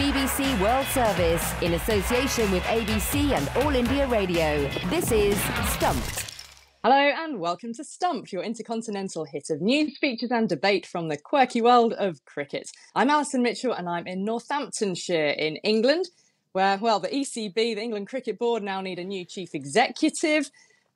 BBC World Service in association with ABC and All India Radio. This is Stumped. Hello and welcome to Stumped, your intercontinental hit of news, features, and debate from the quirky world of cricket. I'm Alison Mitchell and I'm in Northamptonshire in England, where, well, the ECB, the England Cricket Board, now need a new chief executive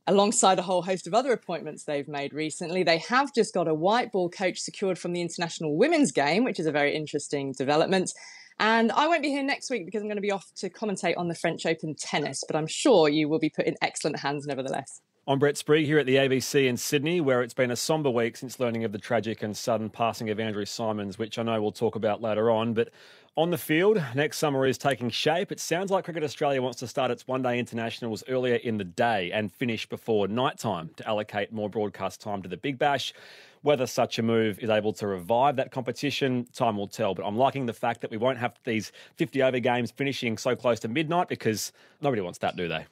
alongside a whole host of other appointments they've made recently. They have just got a white ball coach secured from the international women's game, which is a very interesting development. And I won't be here next week because I'm going to be off to commentate on the French Open tennis, but I'm sure you will be put in excellent hands nevertheless. I'm Brett Sprigg here at the ABC in Sydney, where it's been a sombre week since learning of the tragic and sudden passing of Andrew Symonds, which I know we'll talk about later on. But on the field, next summer is taking shape. It sounds like Cricket Australia wants to start its one day internationals earlier in the day and finish before night time to allocate more broadcast time to the Big Bash. Whether such a move is able to revive that competition, time will tell. But I'm liking the fact that we won't have these 50 over games finishing so close to midnight because nobody wants that, do they?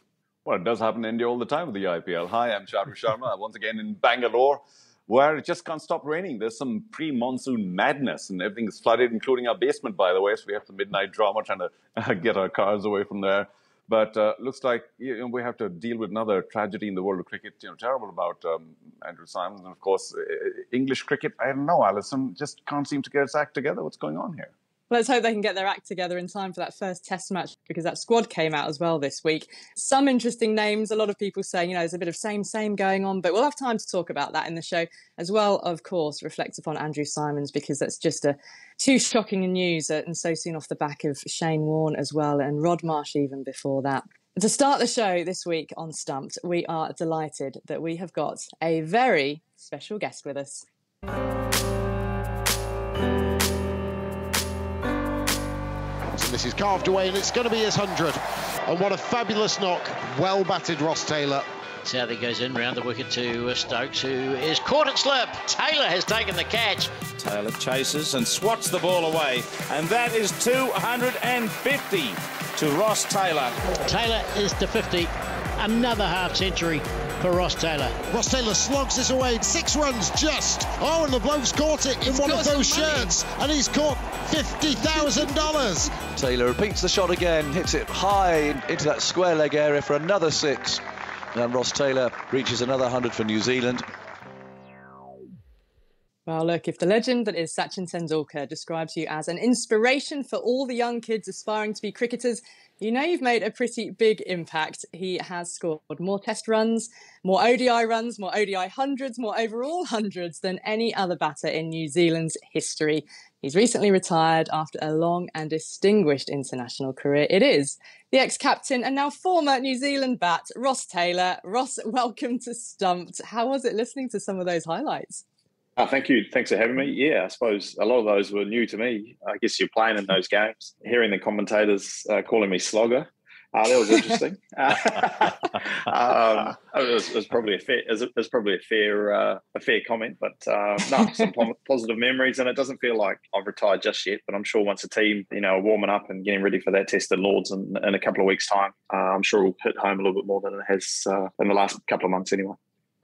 Well, it does happen in India all the time with the IPL. Hi, I'm Charu Sharma, once again in Bangalore where it just can't stop raining. There's some pre-monsoon madness, and everything is flooded, including our basement, by the way. So we have the midnight drama trying to uh, get our cars away from there. But uh, looks like you know, we have to deal with another tragedy in the world of cricket. You know, terrible about um, Andrew Symonds, and of course, uh, English cricket. I don't know, Alison, just can't seem to get its act together. What's going on here? Let's hope they can get their act together in time for that first test match because that squad came out as well this week. Some interesting names, a lot of people saying, you know, there's a bit of same, same going on, but we'll have time to talk about that in the show as well, of course, reflect upon Andrew Symonds because that's just a too shocking a news uh, and so soon off the back of Shane Warne as well and Rod Marsh even before that. To start the show this week on Stumped, we are delighted that we have got a very special guest with us. This is carved away and it's going to be his 100. And what a fabulous knock. Well batted Ross Taylor. Southey goes in round the wicket to uh, Stokes, who is caught at slip. Taylor has taken the catch. Taylor chases and swats the ball away, and that is 250 to Ross Taylor. Taylor is to 50. Another half century for Ross Taylor. Ross Taylor slogs this away. Six runs just. Oh, and the bloke's caught it in he's one of those shirts. And he's caught $50,000. Taylor repeats the shot again, hits it high into that square leg area for another six. And Ross Taylor reaches another 100 for New Zealand. Well, look, if the legend that is Sachin Tendulkar describes you as an inspiration for all the young kids aspiring to be cricketers, you know you've made a pretty big impact. He has scored more test runs, more ODI runs, more ODI hundreds, more overall hundreds than any other batter in New Zealand's history. He's recently retired after a long and distinguished international career. It is the ex captain and now former New Zealand bat, Ross Taylor. Ross, welcome to Stumped. How was it listening to some of those highlights? Oh, thank you. Thanks for having me. Yeah, I suppose a lot of those were new to me. I guess you're playing in those games, hearing the commentators uh, calling me slogger. Uh, that was interesting. um, it, was, it, was, probably a fair, it was, probably a fair, uh, a fair comment, but uh, no, some positive memories. And it doesn't feel like I've retired just yet. But I'm sure once the team, you know, warming up and getting ready for that test at Lords in, in a couple of weeks' time, uh, I'm sure it'll hit home a little bit more than it has uh, in the last couple of months, anyway.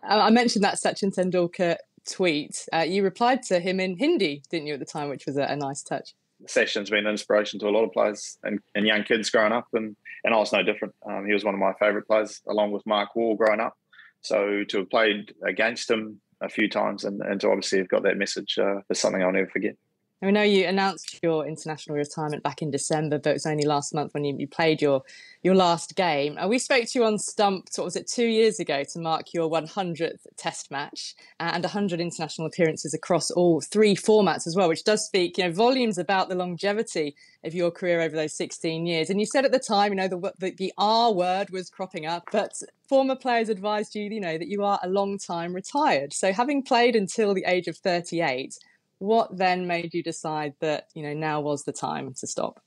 I mentioned that Sachin Tendulkar tweet, uh, you replied to him in Hindi, didn't you, at the time, which was a, a nice touch. Sachin's been an inspiration to a lot of players and, and young kids growing up, and, and I was no different. Um, he was one of my favourite players, along with Mark Waugh growing up. So to have played against him a few times and, and to obviously have got that message uh, is something I'll never forget. I know you announced your international retirement back in December, but it was only last month when you, you played your your last game. Uh, we spoke to you on Stump, what was it, two years ago to mark your 100th Test match and 100 international appearances across all three formats as well, which does speak, you know, volumes about the longevity of your career over those 16 years. And you said at the time, you know, the the, the R word was cropping up, but former players advised you, you know, that you are a long time retired. So having played until the age of 38 what then made you decide that you know now was the time to stop?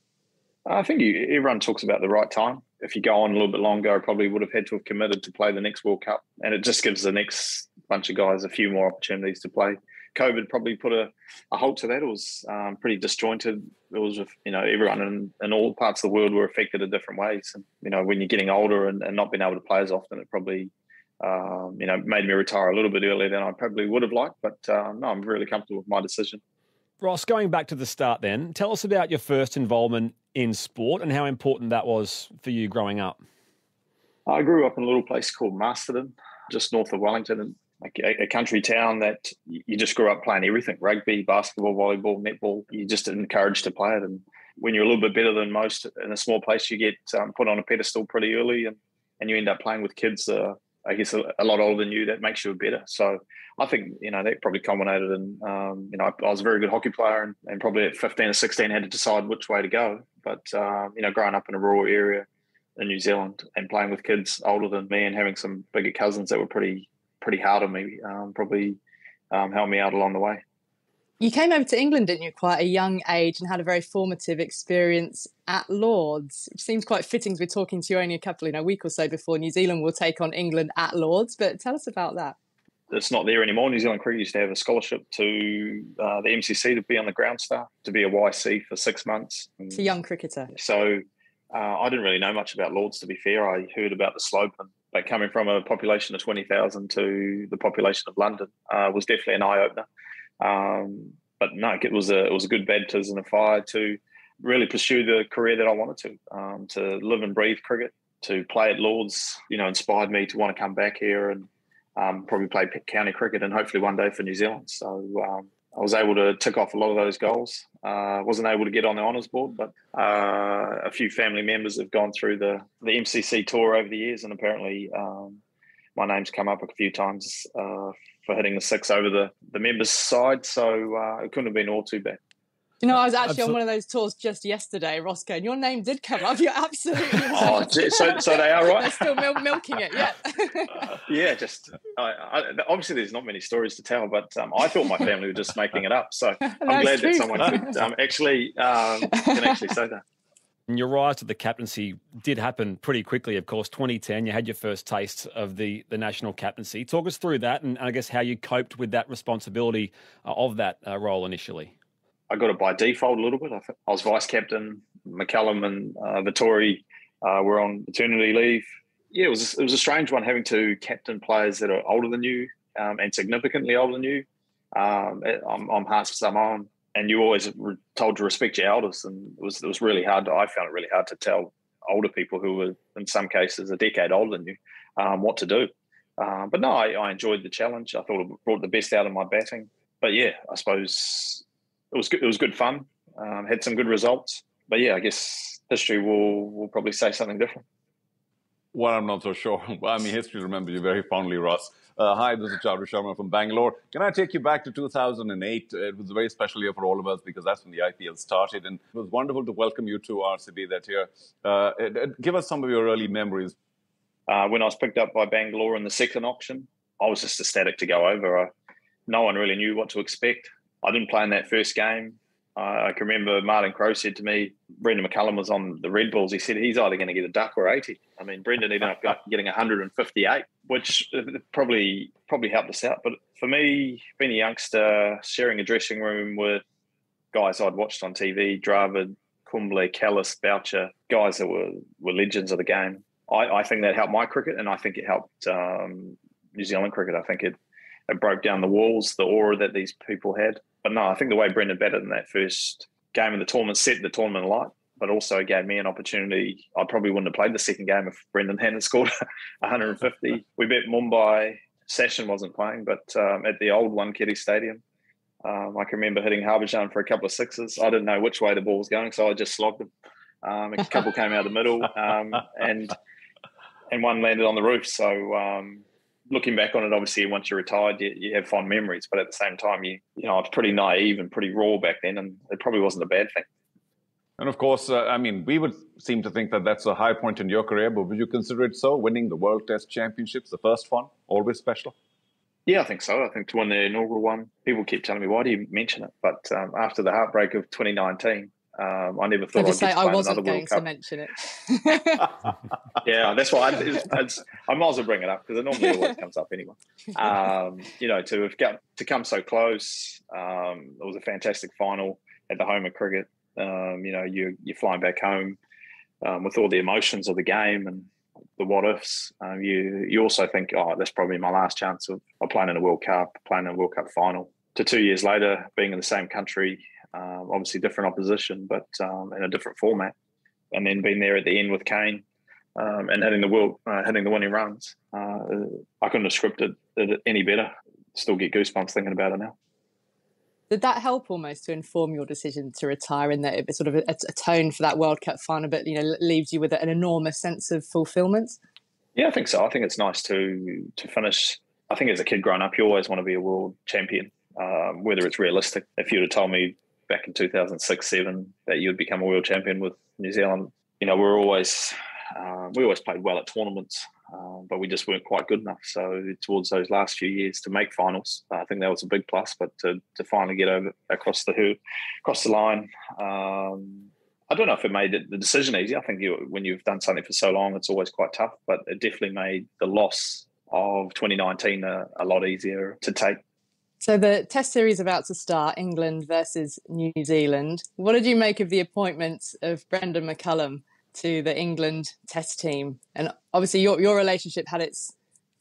I think you, everyone talks about the right time. If you go on a little bit longer, I probably would have had to have committed to play the next World Cup, and it just gives the next bunch of guys a few more opportunities to play. COVID probably put a, a halt to that. It was um, pretty disjointed. It was, you know, everyone in, in all parts of the world were affected in different ways. And, you know, when you're getting older and, and not being able to play as often, it probably um, you know, made me retire a little bit earlier than I probably would have liked. But uh, no, I'm really comfortable with my decision. Ross, going back to the start then, tell us about your first involvement in sport and how important that was for you growing up. I grew up in a little place called Masterton, just north of Wellington, and a, a country town that you just grew up playing everything rugby, basketball, volleyball, netball. You're just encouraged to play it. And when you're a little bit better than most in a small place, you get um, put on a pedestal pretty early and, and you end up playing with kids, uh, I guess, a, a, lot older than you. That makes you better. So I think, you know, that probably culminated in, um, you know, I, I, was a very good hockey player and, and, probably at 15 or 16 had to decide which way to go. But, uh, you know, growing up in a rural area in New Zealand and playing with kids older than me and having some bigger cousins that were pretty pretty hard on me. Um, probably um, helped me out along the way. You came over to England, didn't you, quite a young age and had a very formative experience at Lords, which seems quite fitting. We're talking to you only a couple, in a week or so before New Zealand will take on England at Lords. But tell us about that. It's not there anymore. New Zealand Cricket used to have a scholarship to uh, the MCC to be on the ground staff, to be a YC for six months. It's a young cricketer. So uh, I didn't really know much about Lords, to be fair. I heard about the slope and but coming from a population of 20,000 to the population of London uh, was definitely an eye opener. Um, but no, it was a it was a good baptism of fire to really pursue the career that I wanted to, um, to live and breathe cricket, to play at Lords. You know, inspired me to want to come back here and um, probably play county cricket and hopefully one day for New Zealand. So um, I was able to tick off a lot of those goals. Uh, wasn't able to get on the honours board, but uh, a few family members have gone through the, the MCC tour over the years, and apparently um, my name's come up a few times uh, for hitting the six over the, the members' side. So uh, it couldn't have been all too bad. You know, I was actually on one of those tours just yesterday, Roscoe, and your name did come up. You're absolutely oh, so, so they are right. They're still mil- milking it, yeah. uh, yeah, just I, I, obviously there's not many stories to tell, but um, I thought my family were just making it up. So I'm glad true. that someone could um, actually um, can actually say that. And your rise to the captaincy did happen pretty quickly. Of course, 2010, you had your first taste of the the national captaincy. Talk us through that, and I guess how you coped with that responsibility uh, of that uh, role initially. I got it by default a little bit. I, I was vice captain. McCullum and uh, Vettori uh, were on maternity leave. Yeah, it was it was a strange one having to captain players that are older than you um, and significantly older than you. Um, I'm, I'm half Samoan, and you always were told to respect your elders, and it was it was really hard. To, I found it really hard to tell older people who were in some cases a decade older than you um, what to do. Um, but no, I, I enjoyed the challenge. I thought it brought the best out of my batting. But yeah, I suppose it was good. It was good fun. Um, had some good results, but yeah, I guess history will will probably say something different. Well, I'm not so sure. I mean, history remembers you very fondly, Ross. Uh, hi, this is Charu Sharma from Bangalore. Can I take you back to 2008? It was a very special year for all of us because that's when the IPL started, and it was wonderful to welcome you to RCB that year. Uh, give us some of your early memories. Uh, when I was picked up by Bangalore in the second auction, I was just ecstatic to go over. no one really knew what to expect. I didn't play in that first game. Uh, I can remember Martin Crowe said to me, Brendon McCullum was on the Red Bulls. He said he's either going to get a duck or 80. I mean, Brendon ended up getting 158, which probably probably helped us out. But for me, being a youngster, sharing a dressing room with guys I'd watched on TV, Dravid, Kumble, Kallis, Boucher, guys that were, were legends of the game, I, I think that helped my cricket, and I think it helped um, New Zealand cricket. I think it it broke down the walls, the aura that these people had. But no, I think the way Brendon batted in that first game in the tournament set the tournament alight, but also gave me an opportunity. I probably wouldn't have played the second game if Brendon hadn't scored 150. we bet Mumbai. Sachin wasn't playing, but um, at the old One Wankhede Stadium, um, I can remember hitting Harbhajan for a couple of sixes. I didn't know which way the ball was going, so I just slogged them. Um, a couple came out of the middle, um, and and one landed on the roof. So um, looking back on it, obviously, once you're retired, you, you, have fond memories. But at the same time, you you know, I was pretty naive and pretty raw back then, and it probably wasn't a bad thing. And of course, uh, I mean, we would seem to think that that's a high point in your career, but would you consider it so? Winning the World Test Championships, the first one, always special. Yeah, I think so. I think to win the inaugural one, people keep telling me, "Why do you mention it?" But um, after the heartbreak of 2019, um, I never thought I'd say I wasn't going to mention it. yeah, that's why I, it's, I might as well bring it up because it normally always comes up anyway. Um, you know, to have got to come so close, um, it was a fantastic final at the home of cricket. Um, you know, you you're flying back home um, with all the emotions of the game and the what ifs. Um, you you also think, oh, that's probably my last chance of, of playing in a World Cup, playing in a World Cup final to two years later being in the same country, Um, obviously, different opposition, but um, in a different format. And then being there at the end with Kane um, and hitting the world, uh, hitting the winning runs. Uh, I couldn't have scripted it any better. Still get goosebumps thinking about it now. Did that help almost to inform your decision to retire in that it sort of atoned for that World Cup final, but you know leaves you with an enormous sense of fulfillment? Yeah, I think so. I think it's nice to to finish. I think as a kid growing up, you always want to be a world champion, um, whether it's realistic. If you'd have told me back in 2006, seven that you'd become a world champion with New Zealand, you know, we're always uh, we always played well at tournaments, uh, but we just weren't quite good enough. So towards those last few years to make finals, uh, I think that was a big plus. But to, to finally get over across the across the line, um, I don't know if it made the decision easy. I think you, when you've done something for so long, it's always quite tough. But it definitely made the loss of 2019 a, a lot easier to take. So the Test series about to start, England versus New Zealand. What did you make of the appointment of Brendon McCullum to the England Test team? And obviously, your your relationship had its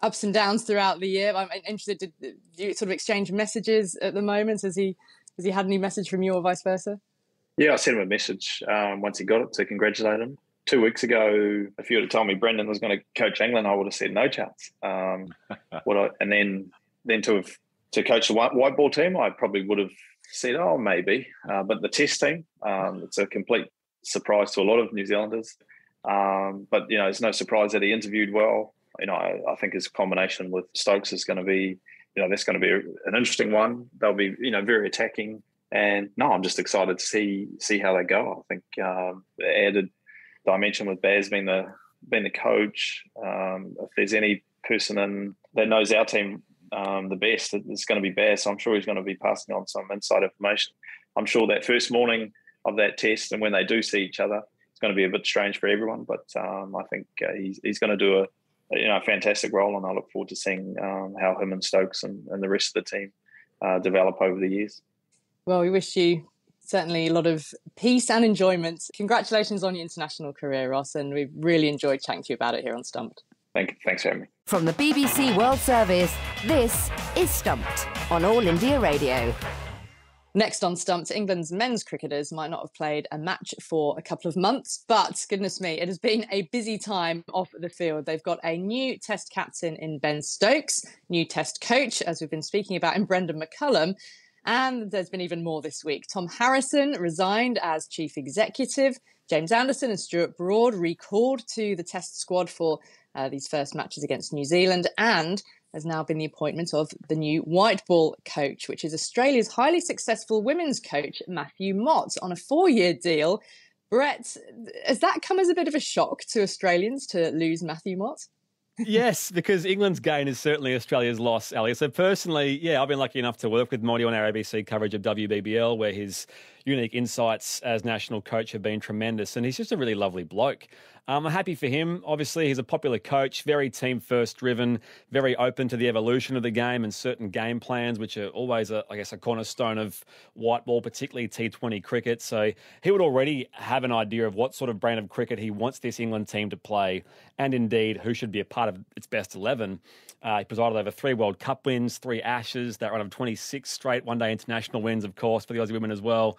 ups and downs throughout the year. I'm interested. Did, did you sort of exchange messages at the moment? Has he has he had any message from you or vice versa? Yeah, I sent him a message um, once he got it to congratulate him. Two weeks ago, if you had told me Brendon was going to coach England, I would have said no chance. Um, what I, and then then to have to coach the white, white ball team, I probably would have said, oh, maybe. Uh, but the test team, um, it's a complete surprise to a lot of New Zealanders. Um, but, you know, it's no surprise that he interviewed well. You know, I, I think his combination with Stokes is going to be, you know, that's going to be an interesting one. They'll be, you know, very attacking. And no, I'm just excited to see see how they go. I think um, added dimension with Baz being the being the coach. Um, if there's any person in that knows our team um, the best. It's going to be Bear, so I'm sure he's going to be passing on some inside information. I'm sure that first morning of that test and when they do see each other, it's going to be a bit strange for everyone. But um, I think uh, he's, he's going to do a, a, you know a fantastic role, and I look forward to seeing um, how him and Stokes and, and, the rest of the team uh, develop over the years. Well, we wish you certainly a lot of peace and enjoyment. Congratulations on your international career, Ross, and we've really enjoyed chatting to you about it here on Stumped. Thank you. Thanks for having me. From the BBC World Service, this is Stumped on All India Radio. Next on Stumped, England's men's cricketers might not have played a match for a couple of months, but goodness me, it has been a busy time off the field. They've got a new test captain in Ben Stokes, new test coach, as we've been speaking about, in Brendon McCullum. And there's been even more this week. Tom Harrison resigned as chief executive. James Anderson and Stuart Broad recalled to the test squad for uh, these first matches against New Zealand, and has now been the appointment of the new white ball coach, which is Australia's highly successful women's coach, Matthew Mott, on a four year deal. Brett, has that come as a bit of a shock to Australians to lose Matthew Mott? yes, because England's gain is certainly Australia's loss, Ali. So personally, yeah, I've been lucky enough to work with Motty on our ABC coverage of WBBL, where his unique insights as national coach have been tremendous, and he's just a really lovely bloke. Um, I'm happy for him. Obviously, he's a popular coach, very team first driven, very open to the evolution of the game and certain game plans, which are always, a, I guess, a cornerstone of white ball, particularly T20 cricket. So he would already have an idea of what sort of brand of cricket he wants this England team to play, and indeed who should be a part of its best 11. Uh, he presided over three World Cup wins, three Ashes, that run of 26 straight one day international wins, of course, for the Aussie women as well.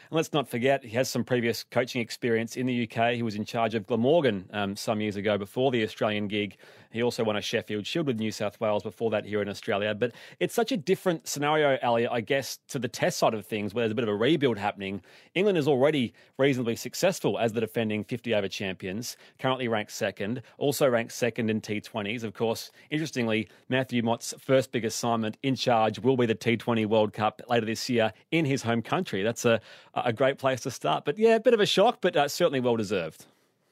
And let's not forget, he has some previous coaching experience in the UK. He was in charge of Glamorgan um, some years ago before the Australian gig he also won a Sheffield Shield with New South Wales before that here in Australia. But it's such a different scenario, Ali, I guess, to the test side of things, where there's a bit of a rebuild happening. England is already reasonably successful as the defending 50 over champions, currently ranked second, also ranked second in T20s. Of course, interestingly, Matthew Mott's first big assignment in charge will be the T20 World Cup later this year in his home country. That's a, a great place to start. But yeah, a bit of a shock, but uh, certainly well deserved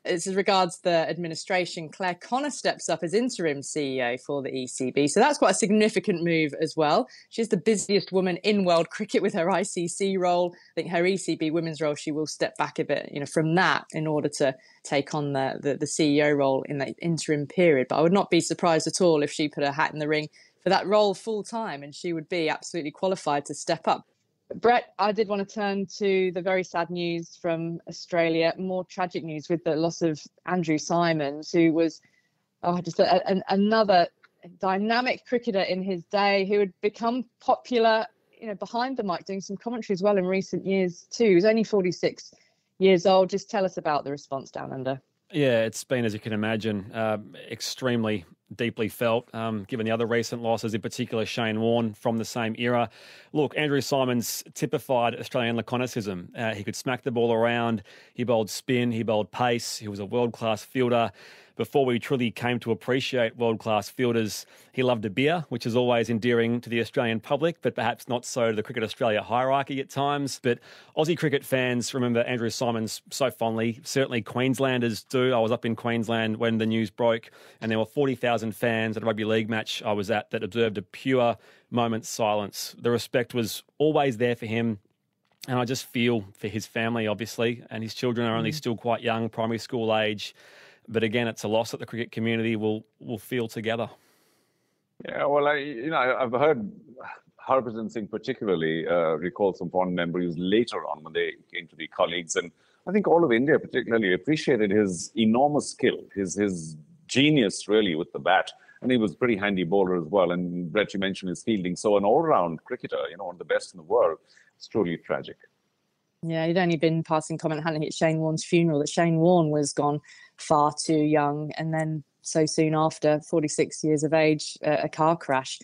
as regards the administration, Clare Connor steps up as interim CEO for the ECB. So that's quite a significant move as well. She's the busiest woman in world cricket with her ICC role. I think her ECB women's role, she will step back a bit, you know, from that in order to take on the, the, the CEO role in that interim period. But I would not be surprised at all if she put her hat in the ring for that role full time and she would be absolutely qualified to step up. Brett, I did want to turn to the very sad news from Australia, more tragic news with the loss of Andrew Symonds, who was oh, just a, another dynamic cricketer in his day who had become popular you know, behind the mic doing some commentary as well in recent years too. He's only 46 years old. Just tell us about the response down under. Yeah, it's been, as you can imagine, uh, extremely deeply felt, um, given the other recent losses, in particular Shane Warne from the same era. Look, Andrew Symonds typified Australian laconicism. Uh, he could smack the ball around, he bowled spin, he bowled pace, he was a world class fielder before we truly came to appreciate world class fielders, he loved a beer, which is always endearing to the Australian public, but perhaps not so to the Cricket Australia hierarchy at times. But Aussie cricket fans remember Andrew Symonds so fondly. Certainly Queenslanders do. I was up in Queensland when the news broke, and there were 40,000 fans at a rugby league match I was at that observed a pure moment's silence. The respect was always there for him. And I just feel for his family, obviously, and his children are only mm. still quite young, primary school age. But again, it's a loss that the cricket community will will feel together. Yeah, well, I you know I've heard Harbhajan Singh particularly uh, recall some fond memories later on when they came to be colleagues, and I think all of India particularly appreciated his enormous skill, his his genius really with the bat, and he was a pretty handy bowler as well. And Brett, you mentioned his fielding, so an all-round cricketer, you know, one of the best in the world. It's truly tragic. Yeah, he'd only been passing comment, hadn't he, at Shane Warne's funeral that Shane Warne was gone far too young, and then so soon after, 46 years of age, uh, a car crash.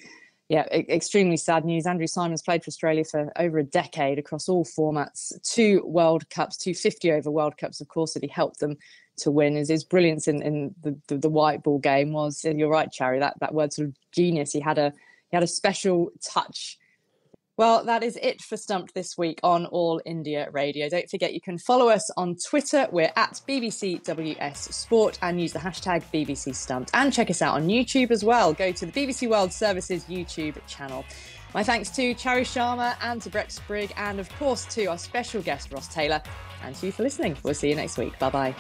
Yeah, e- extremely sad news. Andrew Symonds played for Australia for over a decade across all formats, two World Cups, two 50 over World Cups, of course, that he helped them to win. His, his brilliance in, in the, the, the white ball game was, you're right, Charu, that, that word sort of genius. He had a he had a special touch well, that is it for Stumped this week on All India Radio. Don't forget you can follow us on Twitter. We're at BBCWS Sport and use the hashtag BBC Stumped. And check us out on YouTube as well. Go to the BBC World Services YouTube channel. My thanks to Charu Sharma and to Brett Sprigg, and of course to our special guest Ross Taylor. And to you for listening. We'll see you next week. Bye bye.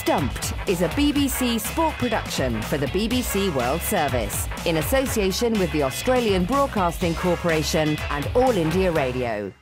Stumped is a BBC sport production for the BBC World Service in association with the Australian Broadcasting Corporation and All India Radio.